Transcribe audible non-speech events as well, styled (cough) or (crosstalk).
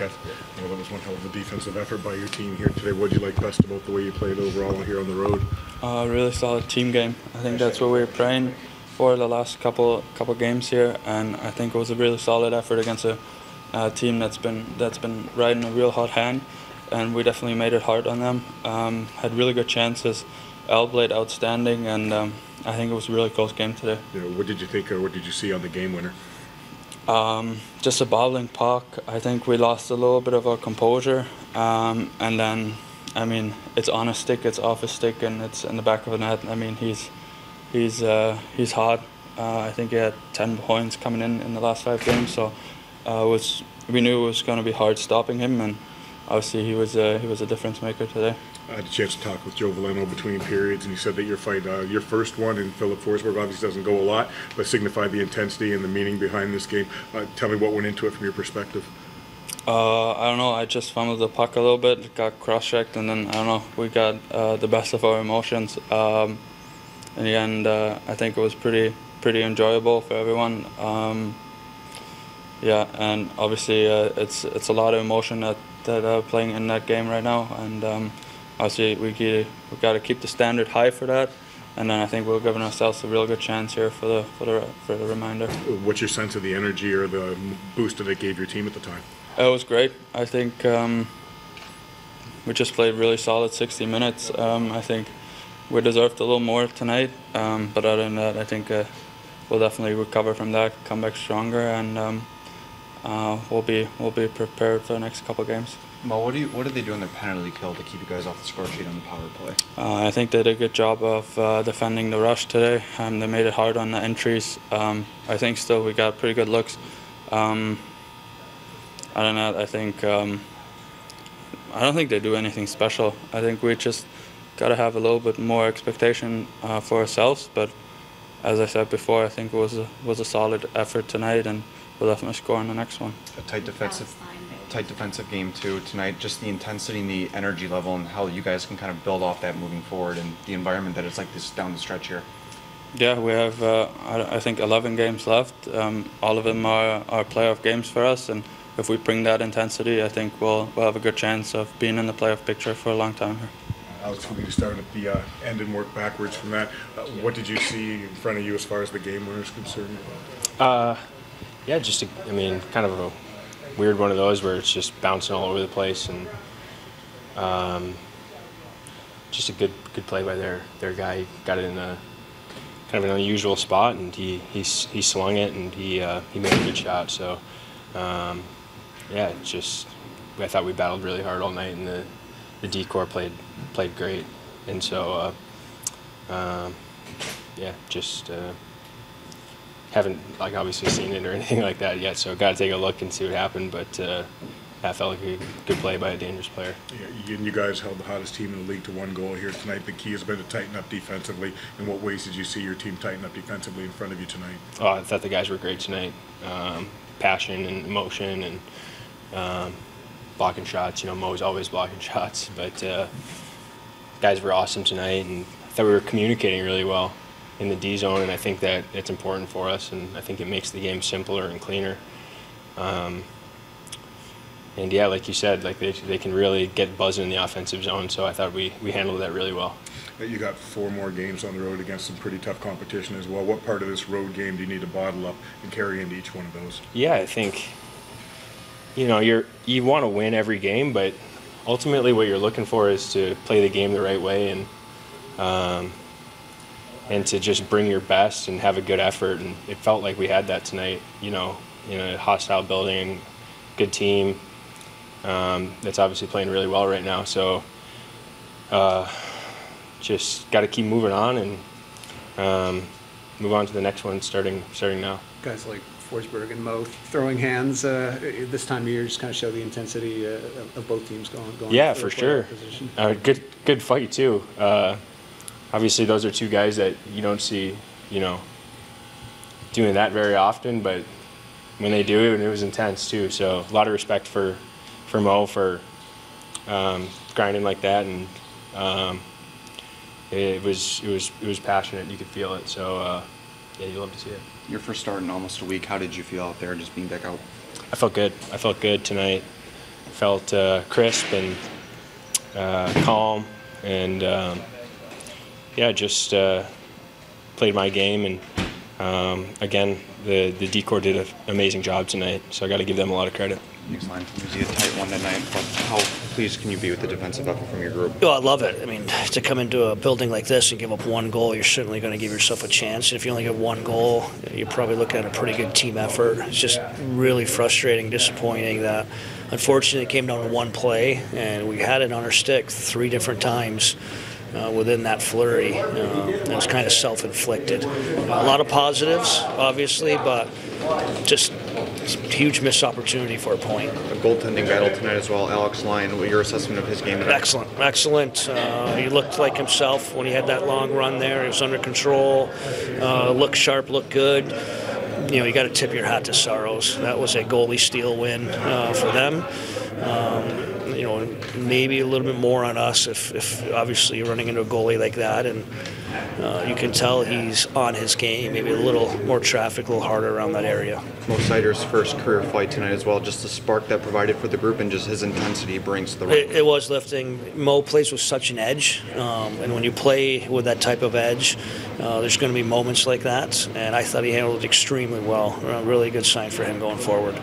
Well, that was one hell of a defensive effort by your team here today. What did you like best about the way you played overall here on the road? A uh, really solid team game. I think that's what we were praying for the last couple couple games here, and I think it was a really solid effort against a, team that's been that's been riding a real hot hand, and we definitely made it hard on them. Um, had really good chances. L played outstanding, and um, I think it was a really close game today. Know, what did you think, or what did you see on the game winner? Um, just a bobbling puck. I think we lost a little bit of our composure, um, and then, I mean, it's on a stick, it's off a stick, and it's in the back of the net. I mean, he's he's uh, he's hot. Uh, I think he had 10 points coming in in the last five games, so uh, was we knew it was going to be hard stopping him, and obviously he was a, he was a difference maker today. I had a chance to talk with Joe Veleno between periods, and he said that your fight, uh, your first one in Filip Forsberg, obviously doesn't go a lot, but signified the intensity and the meaning behind this game. Uh, tell me what went into it from your perspective. Uh, I don't know. I just fumbled the puck a little bit, got cross-checked, and then I don't know. We got uh, the best of our emotions. Um, in the end, uh, I think it was pretty pretty enjoyable for everyone. Um, yeah, and obviously uh, it's it's a lot of emotion that that are playing in that game right now, and um, obviously we we got to keep the standard high for that, and then I think we're giving ourselves a real good chance here for the for the for the reminder. What's your sense of the energy or the boost that it gave your team at the time? It was great. I think um, we just played really solid 60 minutes. Um, I think we deserved a little more tonight, um, but other than that, I think uh, we'll definitely recover from that, come back stronger, and um, uh, we'll be we'll be prepared for the next couple games. Mo, what do you what did they do in their penalty kill to keep you guys off the score sheet on the power play? Uh, I think they did a good job of uh, defending the rush today. Um, they made it hard on the entries. Um, I think still we got pretty good looks. Um, I don't know. I think um, I don't think they do anything special. I think we just got to have a little bit more expectation uh, for ourselves. But as I said before, I think it was a, was a solid effort tonight, and we'll definitely score in the next one. A tight defensive, tight defensive game too tonight. Just the intensity and the energy level, and how you guys can kind of build off that moving forward, and the environment that it's like this down the stretch here. Yeah, we have uh, I, I, think 11 games left. Um, all of them are, are playoff games for us, and if we bring that intensity, I think we'll we'll have a good chance of being in the playoff picture for a long time here. Alex, we're to start at the uh, end and work backwards from that. Uh, what did you see in front of you as far as the game winner is concerned? Uh, yeah, just a, I mean, kind of a weird one of those where it's just bouncing all over the place and um, just a good good play by their their guy. He got it in a kind of an unusual spot and he he, he swung it and he uh, he made a good shot. So um, yeah, just I thought we battled really hard all night and the the D corps played played great, and so uh, um, yeah, just uh, haven't like obviously seen it or (laughs) anything like that yet. So got to take a look and see what happened. But uh, that felt like a good play by a dangerous player. Yeah, you guys held the hottest team in the league to one goal here tonight. The key has been to tighten up defensively. In what ways did you see your team tighten up defensively in front of you tonight? Oh, I thought the guys were great tonight. Um, passion and emotion and. Um, blocking shots. You know, Mo's always blocking shots, but uh, guys were awesome tonight, and I thought we were communicating really well in the D zone, and I think that it's important for us, and I think it makes the game simpler and cleaner. Um, and yeah, like you said, like they, they can really get buzzing in the offensive zone. So I thought we, we handled that really well. You got four more games on the road against some pretty tough competition as well. What part of this road game do you need to bottle up and carry into each one of those? Yeah, I think you know you're you want to win every game, but ultimately what you're looking for is to play the game the right way and um, and to just bring your best and have a good effort. And it felt like we had that tonight. You know, in a hostile building, good team um, that's obviously playing really well right now. So uh, just got to keep moving on and um, move on to the next one starting starting now. Guys like Forsberg and Mo throwing hands uh, this time of year just kind of show the intensity uh, of both teams going. going yeah, for sure. Uh, good, good fight too. Obviously, those are two guys that you don't see, you know, doing that very often. But when they do it, it was intense too. So a lot of respect for for Mo for um, grinding like that, and um, it was it was it was passionate. You could feel it. So uh, yeah, you love to see it. Your first start in almost a week. How did you feel out there, just being back out? I felt good. I felt good tonight. felt uh, crisp and uh, calm, and um, yeah, just uh, played my game. And um, again, the the D corps did an amazing job tonight, so I got to give them a lot of credit. Next line, it was a tight one tonight, but how pleased can you be with the defensive effort from your group? Well, I love it. I mean, to come into a building like this and give up one goal, you're certainly going to give yourself a chance. And If you only get one goal, you're probably looking at a pretty good team effort. It's just really frustrating, disappointing that unfortunately it came down to one play, and we had it on our stick three different times. Uh, within that flurry, uh, it was kind of self-inflicted. a lot of positives, obviously, but just huge missed opportunity for a point. A goaltending battle tonight as well. Alex Lyon, your assessment of his game tonight? Excellent, excellent. Uh, he looked like himself when he had that long run there. He was under control, uh, looked sharp, looked good. You know, you got to tip your hat to Saros. That was a goalie steal win uh, for them. Um, you know, maybe a little bit more on us if, if obviously you're running into a goalie like that, and uh, you can tell he's on his game. Maybe a little more traffic, a little harder around that area. Mo Seider's first career fight tonight as well. Just the spark that provided for the group and just his intensity brings to the It, ring. it was lifting. Mo plays with such an edge, um, and when you play with that type of edge, uh, there's going to be moments like that. And I thought he handled it extremely well. A really good sign for him going forward.